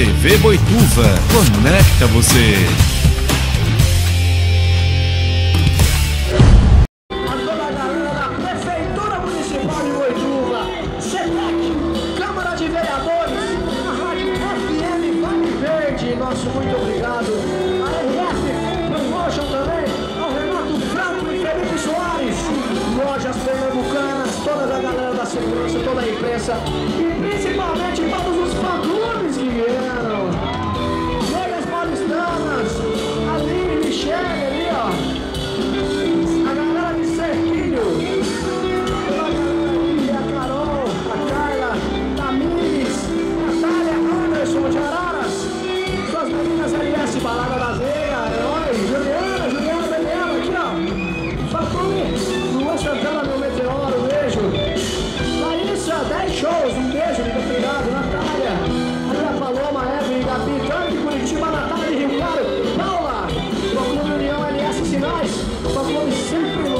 TV Boituva, conecta você. A toda galera da Prefeitura Municipal de Boituva, CETEC, Câmara de Vereadores, a Rádio FM Vale Verde, nosso muito obrigado. A RF Promotion também, ao Renato Franco e Felipe Soares, lojas pernambucanas, toda a galera da segurança, toda a imprensa e principalmente todos os Sinais, Proclube sempre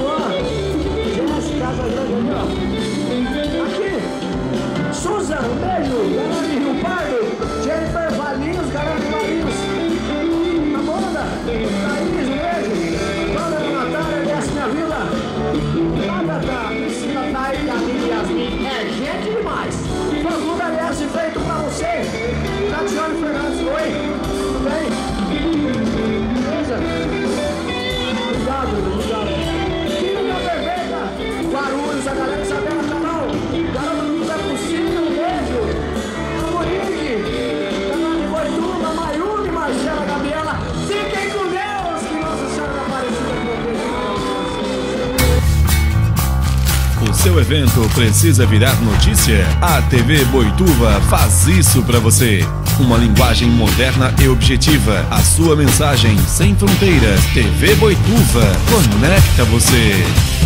Casa Grande ali, ó. Aqui, Susan, um beijo, galera de Rio Pardo, Jennifer Valinhos, de Valinhos, Amanda, Thaís, um beijo, Dona Natália, LS Minha Vila, seu evento precisa virar notícia? A TV Boituva faz isso para você. Uma linguagem moderna e objetiva. A sua mensagem sem fronteiras. TV Boituva conecta você.